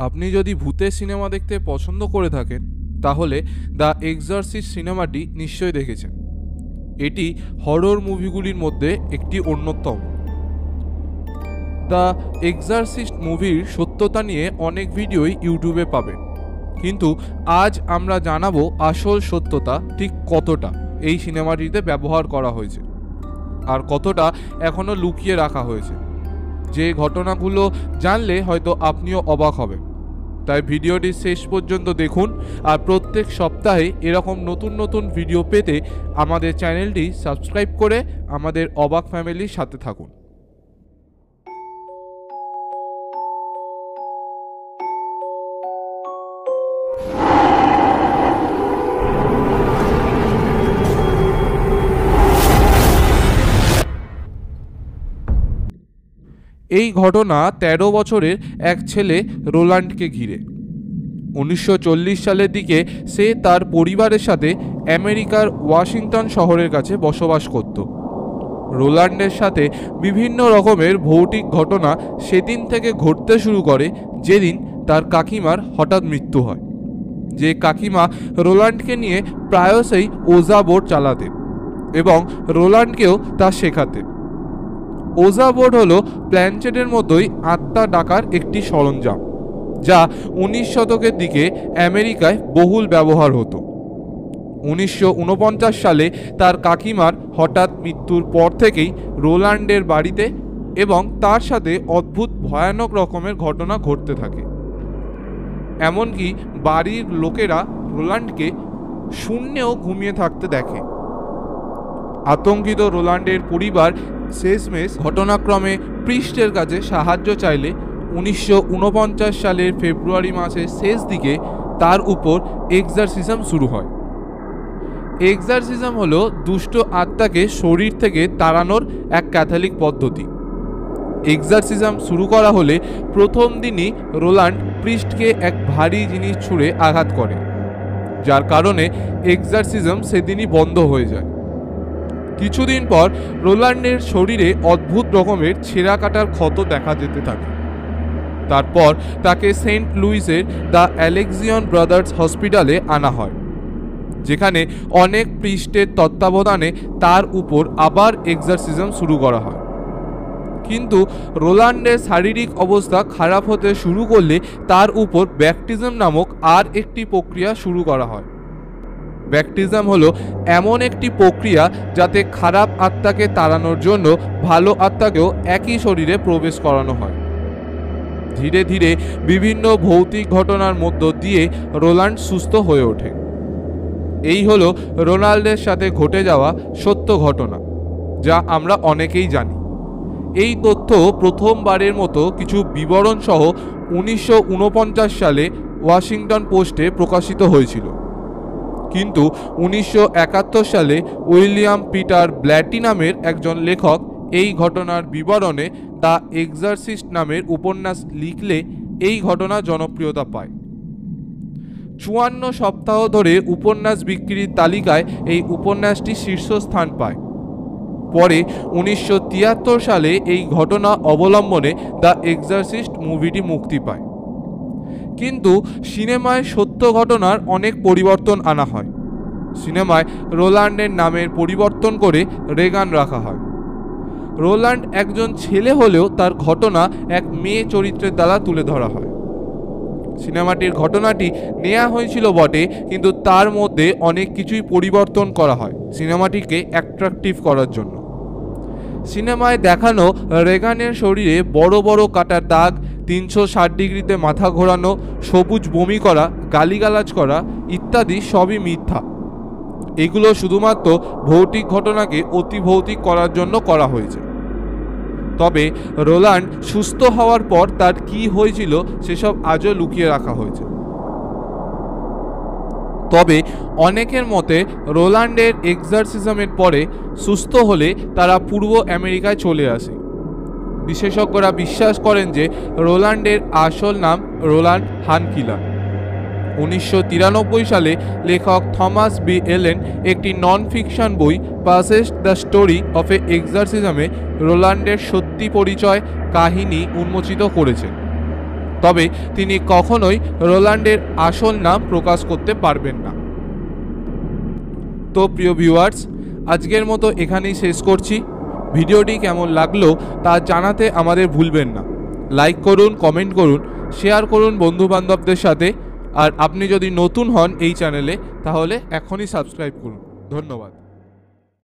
আপনি যদি ভূতের সিনেমা দেখতে পছন্দ করে থাকেন, তাহলে দ্য এক্সারসিস সিনেমাটি নিশ্চয়ই দেখেছেন। এটি হরর মুভিগুলির মধ্যে একটি অন্যতম। দ্য এক্সারসিস্ট মুভির সত্যতা নিয়ে অনেক ভিডিওই ইউটিউবে পাবেন। কিন্তু আজ আমরা জানাব আসল সত্যতা ঠিক কতটা এই সিনেমাটিতে ব্যবহার করা হয়েছে আর কতটা এখনও লুকিয়ে রাখা হয়েছে। যে ঘটনাগুলো জানলে হয়তো আপনিও অবাক হবেন। তাই ভিডিওটি শেষ পর্যন্ত দেখুন আর প্রত্যেক সপ্তাহে এরকম নতুন নতুন ভিডিও পেতে আমাদের চ্যানেলটি সাবস্ক্রাইব করে আমাদের অবাক ফ্যামিলির সাথে থাকুন। এই ঘটনা ১৩ বছরের এক ছেলে রোল্যান্ডকে ঘিরে। উনিশশো চল্লিশ সালের দিকে সে তার পরিবারের সাথে আমেরিকার ওয়াশিংটন শহরের কাছে বসবাস করত। রোল্যান্ডের সাথে বিভিন্ন রকমের ভৌতিক ঘটনা সেদিন থেকে ঘটতে শুরু করে যেদিন তার কাকিমার হঠাৎ মৃত্যু হয়। যে কাকিমা রোল্যান্ডকে নিয়ে প্রায়শই ওজা বোর্ড চালাতেন এবং রোল্যান্ডকেও তা শেখাতেন। ওজা বোর্ড হলো প্ল্যানচেটের মতোই আত্মা ডাকার একটি সরঞ্জাম, যা উনিশ শতকের দিকে আমেরিকায় বহুল ব্যবহার হতো। উনিশশো উনপঞ্চাশ সালে তার কাকিমার হঠাৎ মৃত্যুর পর থেকেই রোল্যান্ডের বাড়িতে এবং তার সাথে অদ্ভুত ভয়ানক রকমের ঘটনা ঘটতে থাকে। এমনকি বাড়ির লোকেরা রোল্যান্ডকে শূন্যেও ঘুমিয়ে থাকতে দেখে। আতঙ্কিত রোল্যান্ডের পরিবার শেষমেশ ঘটনাক্রমে পৃষ্ঠের কাছে সাহায্য চাইলে উনিশশো উনপঞ্চাশ সালের ফেব্রুয়ারি মাসের শেষ দিকে তার উপর এক্সারসিজম শুরু হয়। এক্সারসিজম হলো দুষ্ট আত্মাকে শরীর থেকে তাড়ানোর এক ক্যাথলিক পদ্ধতি। এক্সারসিজম শুরু করা হলে প্রথম দিনই রোল্যান্ড পৃষ্ঠকে এক ভারী জিনিস ছুঁড়ে আঘাত করে, যার কারণে এক্সারসিজম সেদিনই বন্ধ হয়ে যায়। কিছুদিন পর রোল্যান্ডের শরীরে অদ্ভুত রকমের ছেঁড়া কাটার ক্ষত দেখা যেতে থাকে। তারপর তাকে সেন্ট লুইসের দ্য অ্যালেক্সিয়ন ব্রাদার্স হসপিটালে আনা হয়, যেখানে অনেক পৃষ্ঠের তত্ত্বাবধানে তার উপর আবার এক্সারসিজম শুরু করা হয়। কিন্তু রোলান্ডের শারীরিক অবস্থা খারাপ হতে শুরু করলে তার উপর ব্যাকটিজম নামক আর একটি প্রক্রিয়া শুরু করা হয়। ব্যাকটিজম হলো এমন একটি প্রক্রিয়া যাতে খারাপ আত্মাকে তাড়ানোর জন্য ভালো আত্মাকেও একই শরীরে প্রবেশ করানো হয়। ধীরে ধীরে বিভিন্ন ভৌতিক ঘটনার মধ্য দিয়ে রোল্যান্ড সুস্থ হয়ে ওঠে। এই হলো রোনাল্ডের সাথে ঘটে যাওয়া সত্য ঘটনা, যা আমরা অনেকেই জানি। এই তথ্য প্রথমবারের মতো কিছু বিবরণ সহ উনিশশো ঊনপঞ্চাশ সালে ওয়াশিংটন পোস্টে প্রকাশিত হয়েছিল। কিন্তু উনিশশো একাত্তর সালে উইলিয়াম পিটার ব্ল্যাটি নামের একজন লেখক এই ঘটনার বিবরণে দ্য এক্সারসিস্ট নামের উপন্যাস লিখলে এই ঘটনা জনপ্রিয়তা পায়। চুয়ান্ন সপ্তাহ ধরে উপন্যাস বিক্রির তালিকায় এই উপন্যাসটি শীর্ষস্থান পায়। পরে উনিশশো তিয়াত্তর সালে এই ঘটনা অবলম্বনে দ্য এক্সারসিস্ট মুভিটি মুক্তি পায়। কিন্তু সিনেমায় সত্য ঘটনার অনেক পরিবর্তন আনা হয়। সিনেমায় রোল্যান্ডের নামের পরিবর্তন করে রেগান রাখা হয়। রোল্যান্ড একজন ছেলে হলেও তার ঘটনা এক মেয়ে চরিত্রের দ্বারা তুলে ধরা হয়। সিনেমাটির ঘটনাটি নেওয়া হয়েছিল বটে, কিন্তু তার মধ্যে অনেক কিছুই পরিবর্তন করা হয় সিনেমাটিকে অ্যাট্রাকটিভ করার জন্য। সিনেমায় দেখানো রেগানের শরীরে বড় বড় কাটার দাগ তিনশো ষাট ডিগ্রিতে মাথা ঘোরানো, সবুজ বমি করা, গালিগালাজ করা ইত্যাদি সবই মিথ্যা। এগুলো শুধুমাত্র ভৌতিক ঘটনাকে অতি ভৌতিক করার জন্য করা হয়েছে। তবে রোল্যান্ড সুস্থ হওয়ার পর তার কি হয়েছিল সেসব আজও লুকিয়ে রাখা হয়েছে। তবে অনেকের মতে রোল্যান্ডের এক্সারসিজমের পরে সুস্থ হলে তারা পূর্ব আমেরিকায় চলে আসে। বিশেষজ্ঞরা বিশ্বাস করেন যে রোল্যান্ডের আসল নাম রোল্যান্ড হানকিলার উনিশশো সালে লেখক থমাস বি এলেন একটি নন ফিকশন বই, possessed the story of a এক্সারসিজমে রোল্যান্ডের সত্যি পরিচয় কাহিনী উন্মোচিত করেছেন। তবে তিনি কখনোই রোলান্ডের আসল নাম প্রকাশ করতে পারবেন না। তো প্রিয় ভিউয়ার্স, আজকের মতো এখানেই শেষ করছি। ভিডিওটি কেমন লাগল তা জানাতে আমাদের ভুলবেন না। লাইক করুন, কমেন্ট করুন, শেয়ার করুন বন্ধুবান্ধবদের সাথে। আর আপনি যদি নতুন হন এই চ্যানেলে, তাহলে এখনই সাবস্ক্রাইব করুন। ধন্যবাদ।